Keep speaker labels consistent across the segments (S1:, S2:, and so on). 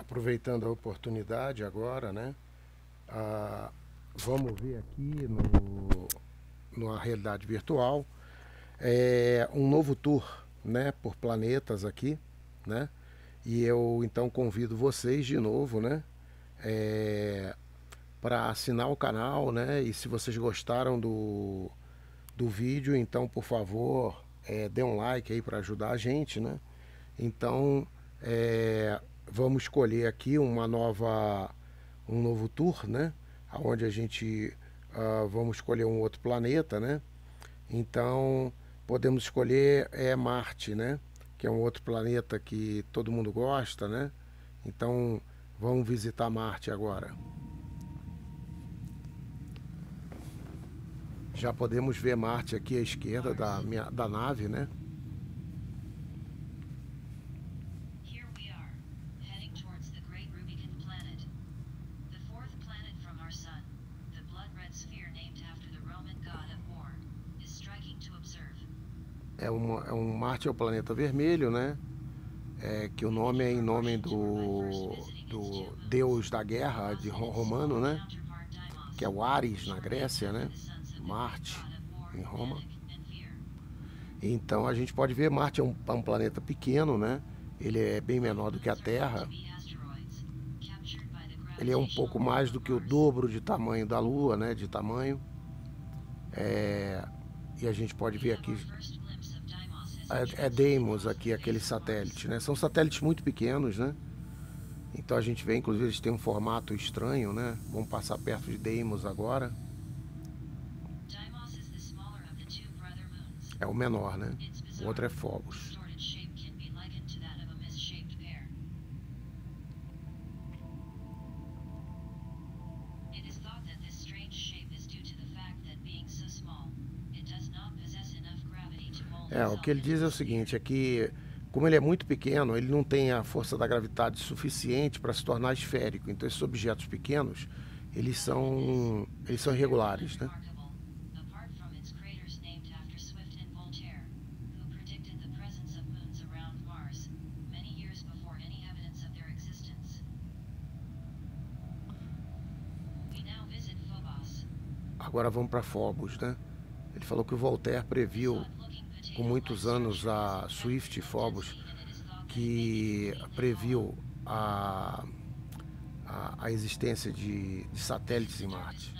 S1: aproveitando a oportunidade agora, né? Ah, vamos ver aqui no, numa realidade virtual é, um novo tour, né? Por planetas aqui, né? E eu então convido vocês de novo, né? É, para assinar o canal, né? E se vocês gostaram do, do vídeo, então por favor é, dê um like aí para ajudar a gente, né? Então é, vamos escolher aqui uma nova, um novo tour, né? Onde a gente uh, vamos escolher um outro planeta, né? Então podemos escolher é Marte, né? Que é um outro planeta que todo mundo gosta, né? Então vamos visitar Marte agora. Já podemos ver Marte aqui à esquerda da, minha, da nave, né? É, um Marte é o planeta vermelho, né? É, que o nome é em nome do, do deus da guerra de romano, né? Que é o Ares na Grécia, né? Marte em Roma. Então a gente pode ver Marte é um, é um planeta pequeno, né? Ele é bem menor do que a Terra. Ele é um pouco mais do que o dobro de tamanho da Lua, né? De tamanho. É, e a gente pode ver aqui é, é Deimos aqui, aquele satélite, né? São satélites muito pequenos, né? Então a gente vê, inclusive, eles têm um formato estranho, né? Vamos passar perto de Deimos agora. É o menor, né? O outro é Phobos. É, o que ele diz é o seguinte, é que como ele é muito pequeno, ele não tem a força da gravidade suficiente para se tornar esférico. Então esses objetos pequenos, eles são eles são irregulares, né? Agora vamos para Phobos, né? Ele falou que o Voltaire previu com muitos anos a Swift Phobos, que previu a, a, a existência de, de satélites em Marte.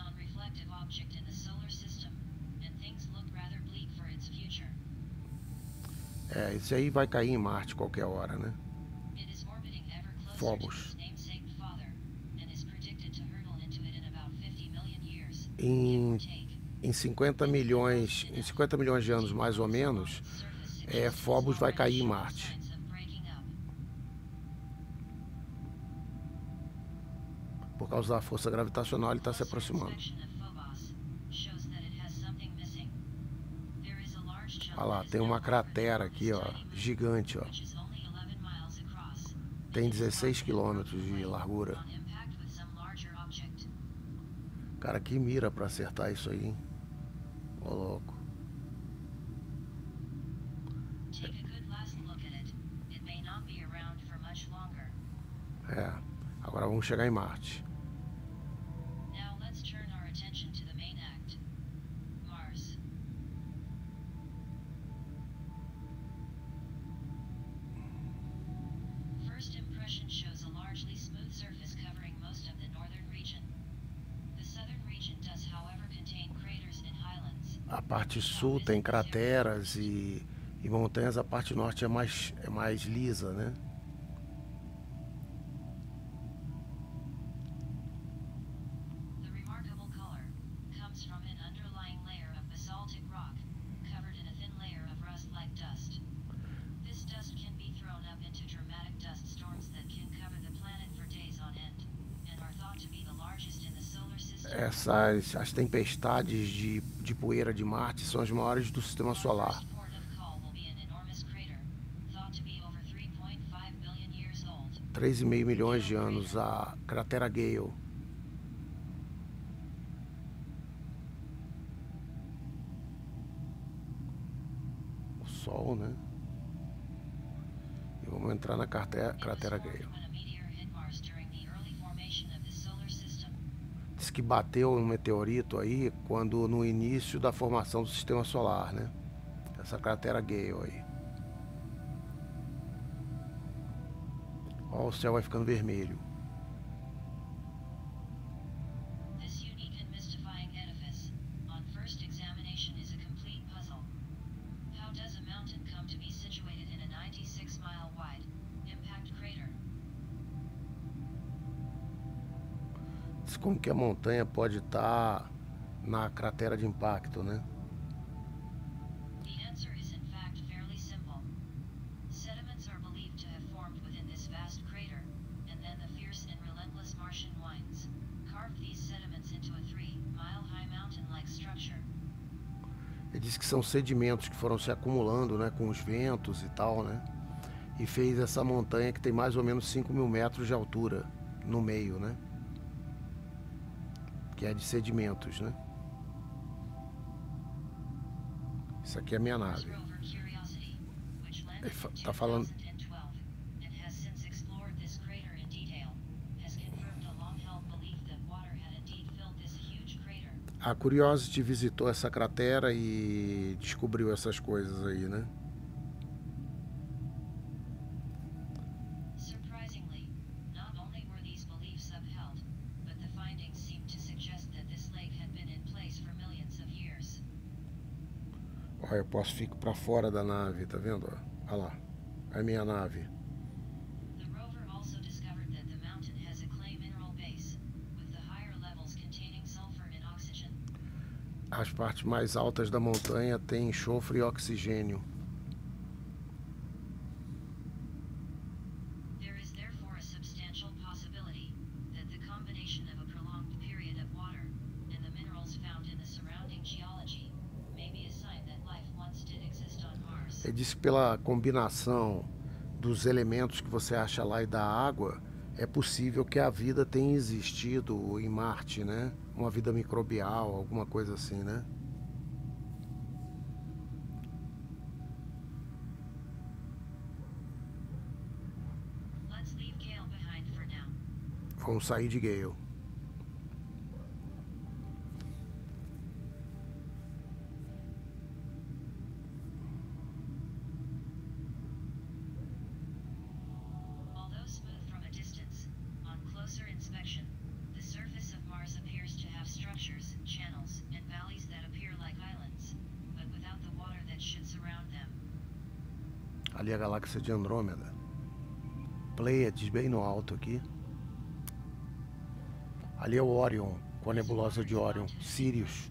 S1: É, isso aí vai cair em Marte qualquer hora, né? Phobos. Em em 50 milhões, em 50 milhões de anos mais ou menos, é, Phobos vai cair em Marte. Por causa da força gravitacional, ele está se aproximando. Olha lá, tem uma cratera aqui, ó, gigante, ó. Tem 16 quilômetros de largura. Cara, que mira para acertar isso aí, hein? Ô louco. É, agora vamos chegar em Marte. Parte sul tem crateras e, e montanhas, a parte norte é mais, é mais lisa, né? essas as tempestades de, de poeira de Marte são as maiores do sistema solar. Três e meio milhões de anos a cratera Gale. O Sol, né? E vamos entrar na cratera, cratera Gale. Parece que bateu um meteorito aí quando no início da formação do sistema solar, né? Essa cratera Gale aí. Ó, o céu vai ficando vermelho. Como que a montanha pode estar tá na cratera de impacto, né? Ele diz que são sedimentos que foram se acumulando né, com os ventos e tal, né? E fez essa montanha que tem mais ou menos 5 mil metros de altura no meio, né? Que é de sedimentos, né? Isso aqui é a minha nave. Ele tá falando. A Curiosity visitou essa cratera e descobriu essas coisas aí, né? Olha, eu posso ficar para fora da nave, tá vendo? Olha lá, é a minha nave. As partes mais altas da montanha têm enxofre e oxigênio. Disse que pela combinação dos elementos que você acha lá e da água, é possível que a vida tenha existido em Marte, né? Uma vida microbial, alguma coisa assim, né? Vamos sair de Gale. Ali a galáxia de Andrômeda. Pleiades bem no alto aqui. Ali é o Orion, com a nebulosa de Orion, Sirius.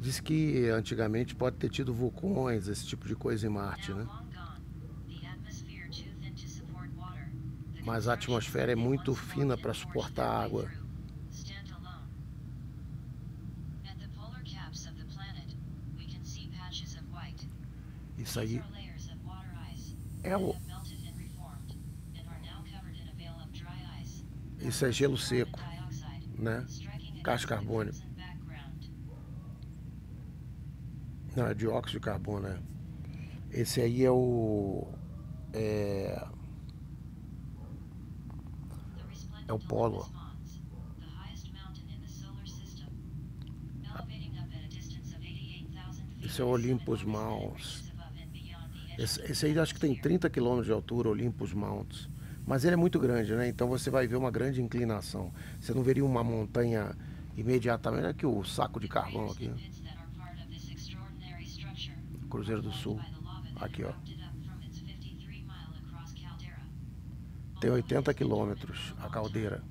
S1: Diz que antigamente pode ter tido vulcões, esse tipo de coisa em Marte, né? Mas a atmosfera é muito fina para suportar água. Isso aí é o. Isso é gelo seco, né? Gás carbônico. Não, é dióxido de carbono, né? Esse aí é o. É, é o polo. Esse é o Olympus Mons. Esse, esse aí acho que tem 30 km de altura, Olympus Mounts. Mas ele é muito grande, né? Então você vai ver uma grande inclinação. Você não veria uma montanha imediatamente. Aqui o saco de carvão aqui. Né? Cruzeiro do Sul. Aqui, ó. Tem 80 quilômetros a caldeira.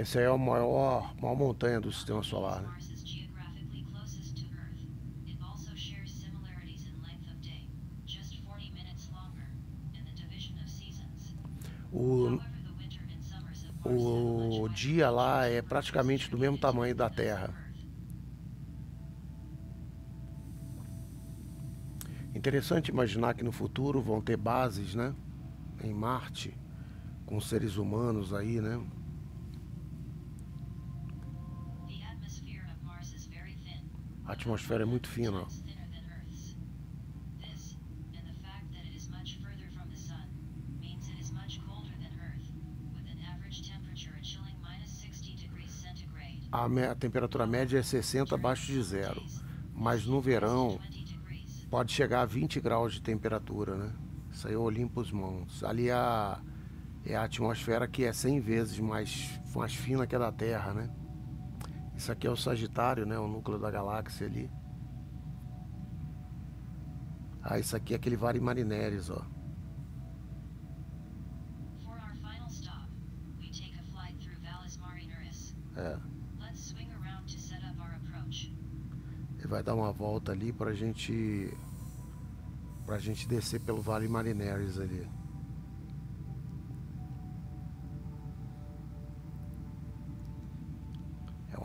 S1: Essa é a maior, maior montanha do sistema solar. Né? O, o dia lá é praticamente do mesmo tamanho da Terra. Interessante imaginar que no futuro vão ter bases, né? Em Marte, com seres humanos aí, né? A atmosfera é muito fina.
S2: A, a temperatura média é 60 abaixo de zero, mas no verão pode chegar a 20 graus de temperatura, né? Isso aí é limpo as mãos. Ali é a, é a atmosfera que é 100 vezes mais, mais fina que a da Terra, né? Isso aqui é o Sagitário, né? O núcleo da galáxia ali. Ah, isso aqui é aquele Vari Marineris, ó. É. Ele vai dar uma volta ali pra gente pra gente descer pelo Vale Marineris ali.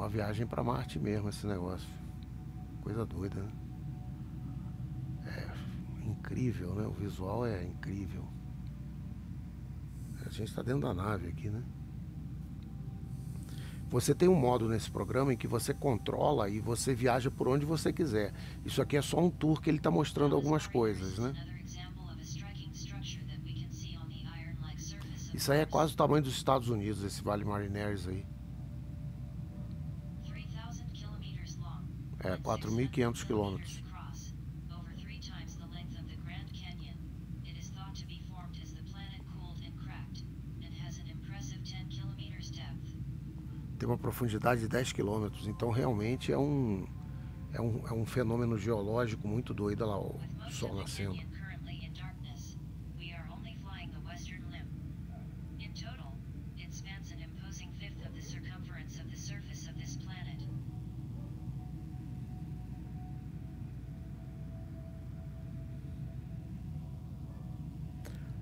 S2: Uma viagem para Marte mesmo esse negócio. Coisa doida, né? É incrível, né? O visual é incrível. A gente está dentro da nave aqui, né? Você tem um modo nesse programa em que você controla e você viaja por onde você quiser. Isso aqui é só um tour que ele está mostrando algumas coisas, né? Isso aí é quase o tamanho dos Estados Unidos, esse Vale Marineris aí. É, 4.500 quilômetros. tem uma profundidade de 10 quilômetros, então realmente é um, é, um, é um fenômeno geológico muito doido lá, o Sol nascendo.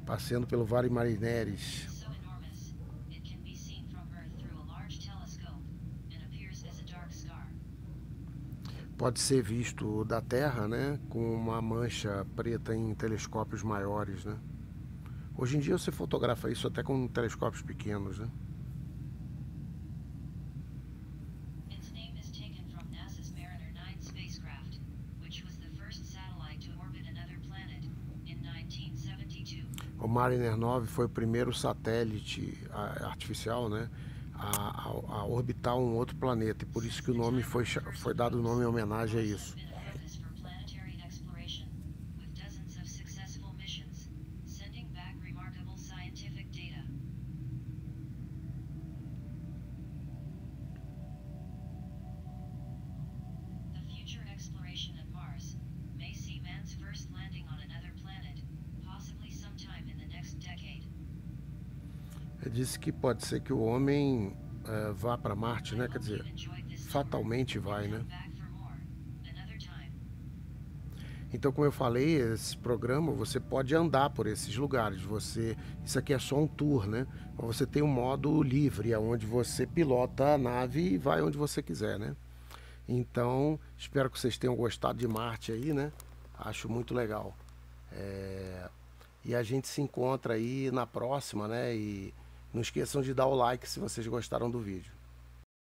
S2: Passeando pelo Vale Marineres, pode ser visto da Terra, né, com uma mancha preta em telescópios maiores, né? Hoje em dia você fotografa isso até com telescópios pequenos, né? Mariner 9 foi o primeiro satélite artificial, né, a, a, a, orbitar um outro planeta e por isso que o nome foi, foi dado o nome em homenagem a isso. Disse que pode ser que o homem é, vá para Marte, né? Quer dizer, fatalmente vai, né? Então, como eu falei, esse programa você pode andar por esses lugares. Você, isso aqui é só um tour, né? Você tem um modo livre, onde você pilota a nave e vai onde você quiser, né? Então, espero que vocês tenham gostado de Marte aí, né? Acho muito legal. É... E a gente se encontra aí na próxima, né? E não esqueçam de dar o like se vocês gostaram do vídeo.